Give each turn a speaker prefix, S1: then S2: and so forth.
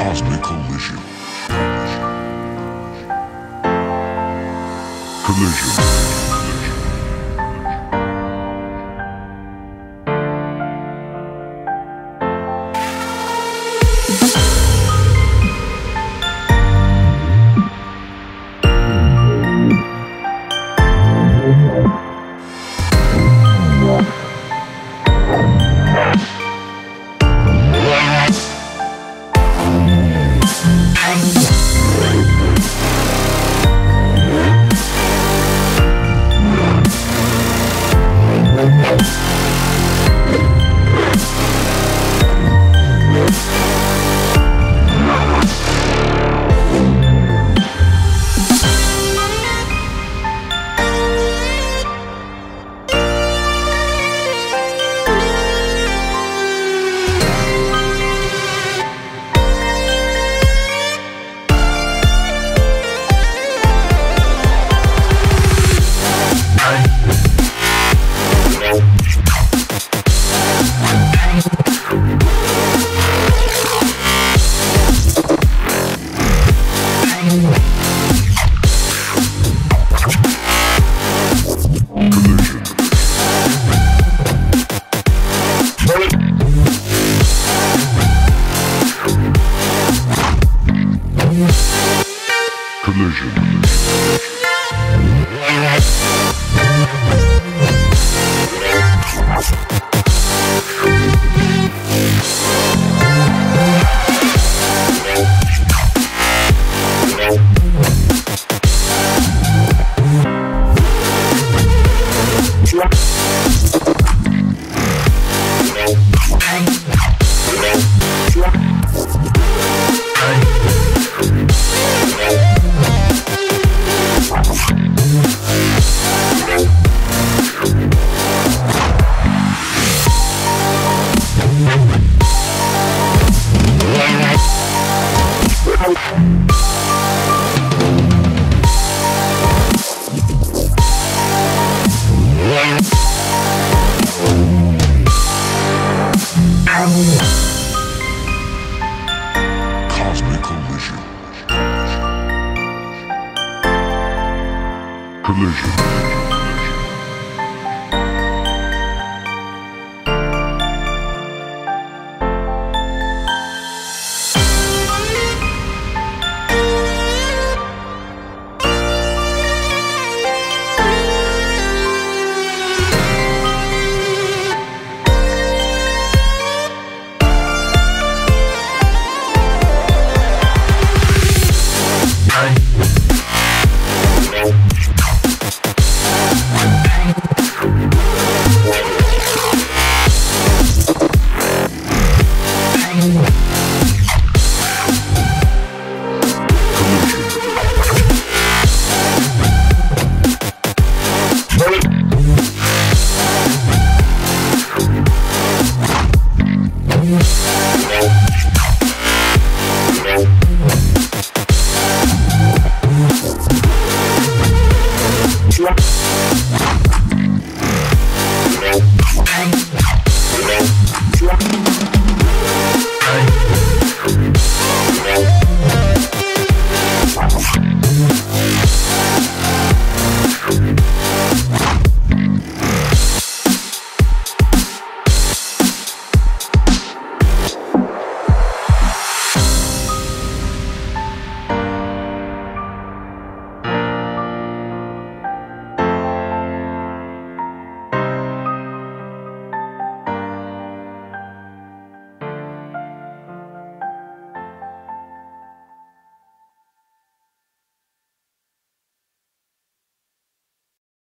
S1: Cosmic collision. Collision. Collision. vision. Cosmic collision. Collision.